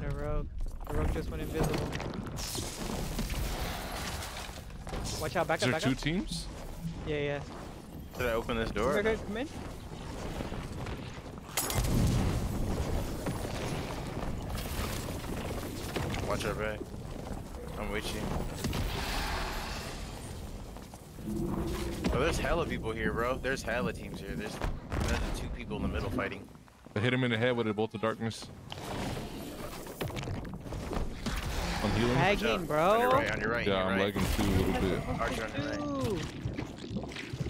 The rogue. The rogue just went invisible. Watch out, back Is up, there two teams? Yeah, yeah. Did I open this door? here, guys, come in. Watch our back. I'm with you. Oh, there's hella people here, bro. There's hella teams here. There's another two people in the middle fighting. I hit him in the head with a bolt of darkness. I'm healing. Tagging, On your bro. right, on your right. Yeah, I'm your right. lagging too a little bit. Archer on your right.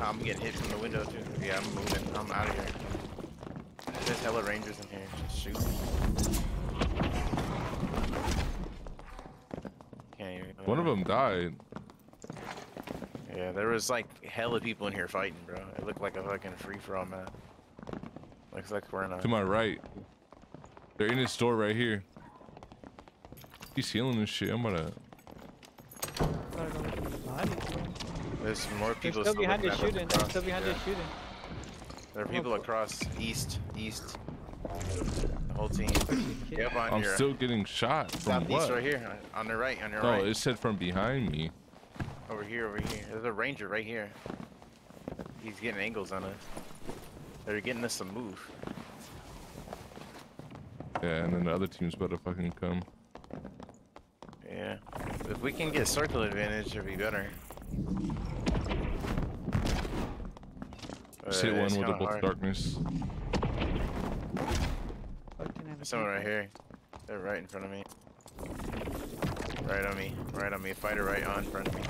I'm getting hit from the window too. Yeah, I'm moving. I'm out of here. There's hella rangers in here. Just shoot. Can't. One of them died. Yeah, there was like hella people in here fighting, bro. It looked like a fucking free for all map. Looks like we're in a. To my right. They're in this store right here. He's healing this shit. I'm gonna. Gotta go look at the body, bro. There's more They're people still behind looking you us shooting. They're across. still behind you shooting. There are people across east, east. The whole team. Yep, on I'm your still getting shot from southeast what? right here, on- on the right, on your No, right. it said from behind me. Over here, over here. There's a ranger right here. He's getting angles on us. They're getting us some move. Yeah, and then the other team's about to fucking come. Yeah. If we can get circle advantage, it'd be better. Just hit one with the kinda bolt of hard. darkness. Fucking have a There's someone right here. They're right in front of me. Right on me. Right on me. Fighter right on front of me.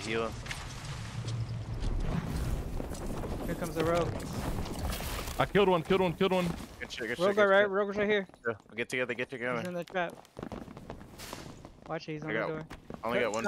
I'm gonna heal him. Here comes the rogue. I killed one, killed one, killed one. Good shit, good shit. Rogue good right, right, shit. rogue's right here. Yeah, Get together, get together. He's together. in the trap. Watch it, he's on I the got- door. I only got one.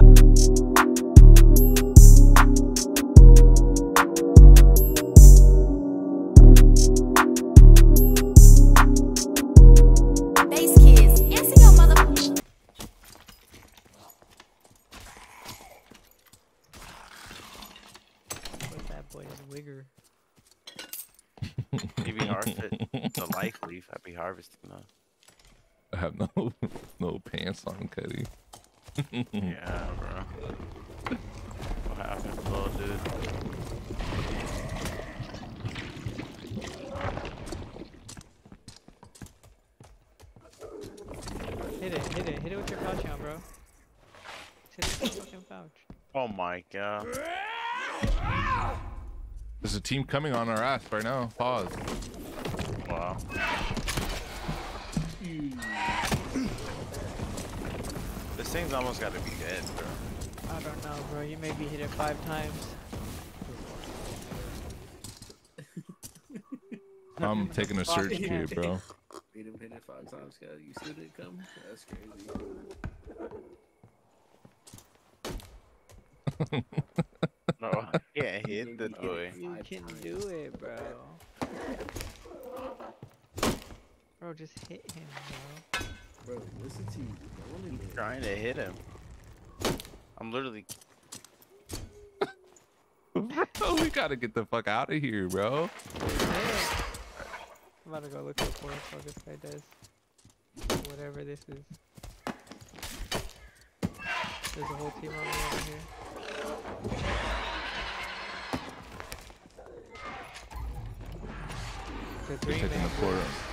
The leaf. I'd be harvesting though. I have no no pants on, Cuddy. Yeah, bro. What happened, little dude? Hit it, hit it, hit it with your pouch now, bro. Hit it with your fucking pouch. Oh my god. There's a team coming on our ass right now. Pause. Thing's almost got to be dead, bro. I don't know, bro. You maybe hit it five times. I'm taking a search Fucking kit, bro. Made him hit it five times, guys. You still didn't come? That's crazy. No, yeah, hit the boy. You can do it, bro. Bro, just hit him, bro. Bro, listen to you. No one in there. Trying to hit him. I'm literally. oh, we gotta get the fuck out of here, bro. I'm about to go look for what fuck this guy does. Whatever this is. There's a whole team on me over here. The three Taking the group.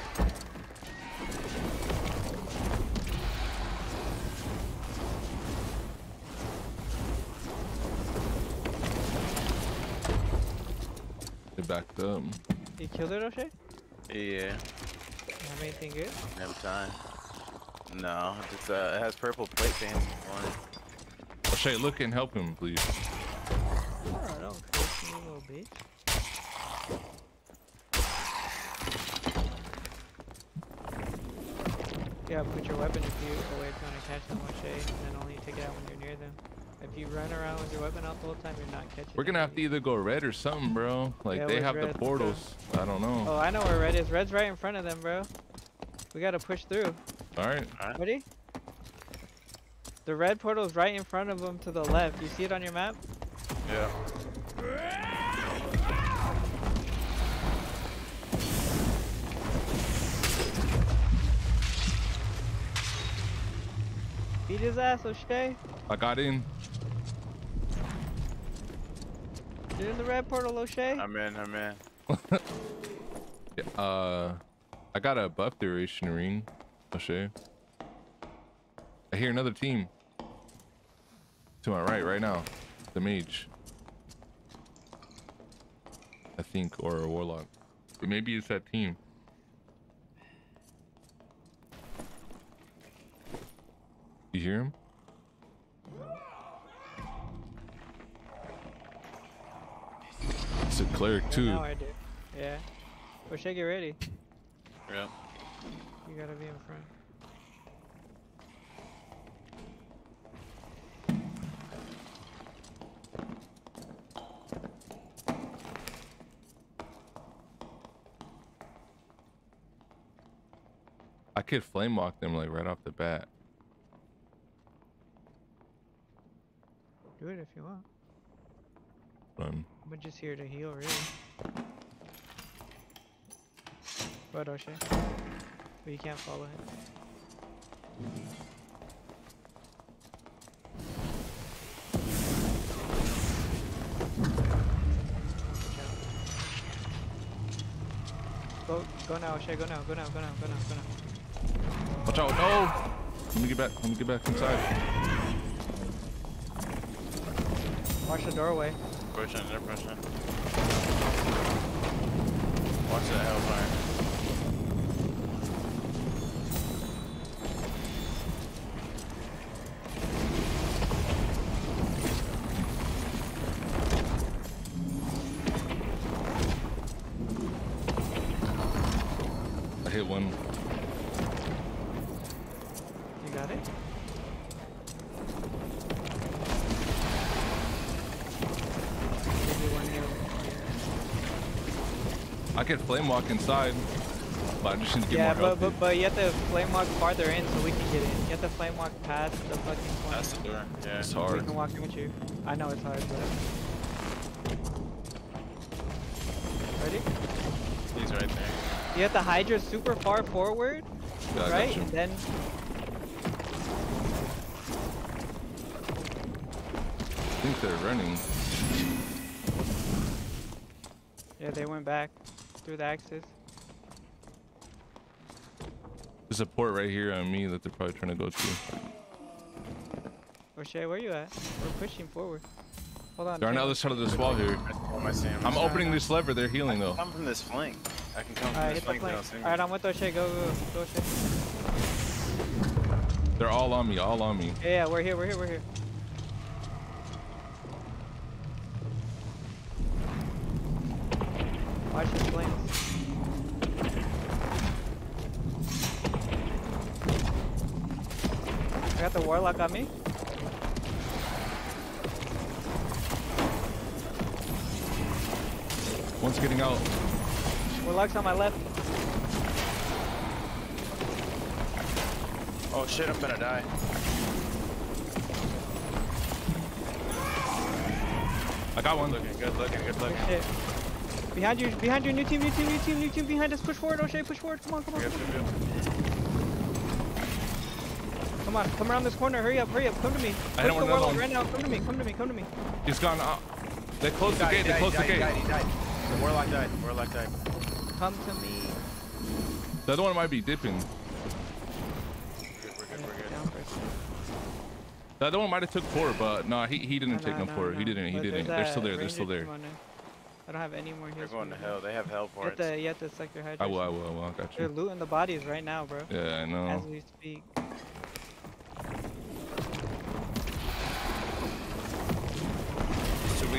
Backed up. You killed it, O'Shea? Yeah, Have anything good? never time. No, it's uh, it has purple plate fans on it. Shay, look and help him, please. Oh, don't curse me, little bitch. Yeah, put your weapon if you away trying to catch them, O'Shea, and then only take it out when you're near them. If you run around with your weapon out the whole time, you're not catching We're gonna have to either go red or something, bro. Like Yeah, they have red? the Let's portals. I don't know. Oh, I know where red is. Red's right in front of them, bro. We gotta push through. All right. Ready? The red portal is right in front of them to the left. You see it on your map? Yeah. Beat his ass, O'Shea. I got in. Get in the red portal, O'Shea. I'm in. I'm in. Yeah, Uh, I got a buff duration ring. I'll show you. I hear another team. To my right, right now. The mage. I think, or a warlock. But maybe it's that team. You hear him? It's a cleric too. Now I do. Yeah. O'Shea, get ready. Yeah. You gotta be in front. I could flame walk them like right off the bat. Do it if you want. I'm just here to heal, really. What, O'Shea? But you can't follow him. Go, go now, O'Shea. Go now. Go now. Go now. Go now. Go now. watch out! No! Let me get back. Let me get back inside. Watch the doorway. Pushing. They're pushing. Watch that hellfire. I hit one. Could flame walk inside, but I just need to get Yeah, more but, but but you have to flame walk farther in so we can get in. You have to flame walk past the fucking point. That's the door. Yeah. It's hard. We can walk in with you. I know it's hard, but. Ready? He's right there. You have to Hydra super far forward, Yeah, right? And then. I think they're running. Yeah, they went back through the axis. There's a port right here on me that they're probably trying to go to. Oh, O'Shea, where you at? We're pushing forward. Hold on. They're on the Taylor. other side of this wall here. Oh, my Sam. I'm opening this lever. They're healing though. Come from this flank. I can come from Alright, this hit flank. Flank. don't see me. Alright, I'm with O'Shea. Go, go, go, O'Shea. They're all on me. All on me. Yeah, yeah, we're here, we're here, we're here. I the warlock on me. One's getting out. Warlock's on my left. Oh shit! I'm gonna die. I got one. Looking good. Looking good. Looking. shit. Behind you, behind you, new team, new team, new team, new team behind us. Push forward, O'Shea, push forward. Come on, come on, Good, come on. Good, good. Come on, come around this corner. Hurry up, hurry up. Come to me. I Push hit the another warlock one. right now. Come to me, come to me, come to me. He's gone out. They closed the gate. They died, closed the died, gate. died, he died. The warlock died. Warlock died. Come to me. The other one might be dipping. Good. We're good. We're good. The other one might have took four, but no, he he didn't No, take no, no no, four. He didn't. He But didn't. They're still there. They're still there. team on there. I don't have any more here. They're going to hell. They have hell You have ports. to, you have to sector hydration. I will. I will. I will. I got They're looting the bodies right now, bro. Yeah, I know. As we speak.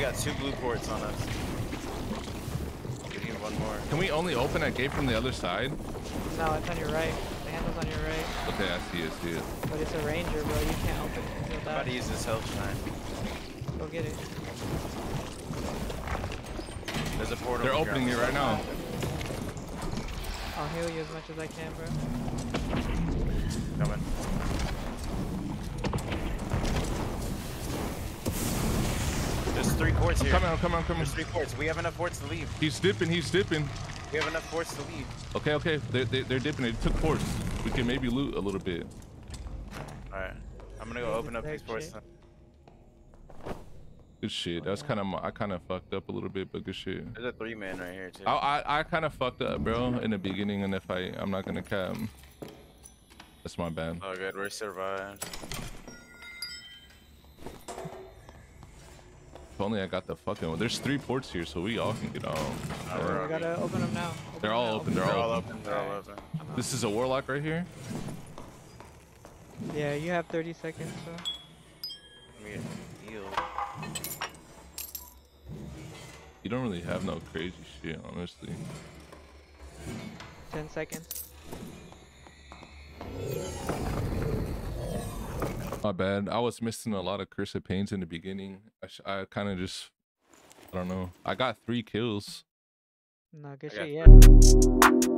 Got two blue ports on us. We need one more. Can we only open that gate from the other side? No, it's on your right. The handle's on your right. Okay, I see it. See it. But it's a ranger, bro. You can't open it until I'm about to use this health shrine. Go get it. There's a port They're over here on opening it right now. I'll heal you as much as I can, bro. Coming. There's three ports I'm here. coming, I'm coming, I'm coming. There's three ports. We have enough ports to leave. He's dipping, he's dipping. We have enough ports to leave. Okay, okay. They're, they're, they're dipping. They took ports. We can maybe loot a little bit. Alright. I'm gonna go open up these That ports. shit. now. Good shit. That's kind of I kind of fucked up a little bit, but good shit. There's a three man right here too. I I, I kind of fucked up, bro, in the beginning, and if I I'm not gonna cap. That's my bad. Oh good, we survived. Only I got the fucking. one. There's three ports here, so we all can get on. We're We all gotta open them now. Open They're all now, open, they're They're all open. They're all open. This is a warlock right here. Yeah, you have 30 seconds. So. Let me get healed. You don't really have no crazy shit, honestly. 10 seconds. My bad. I was missing a lot of curse of pains in the beginning. I, I kind of just, I don't know. I got three kills. No, good I got shit. Yeah.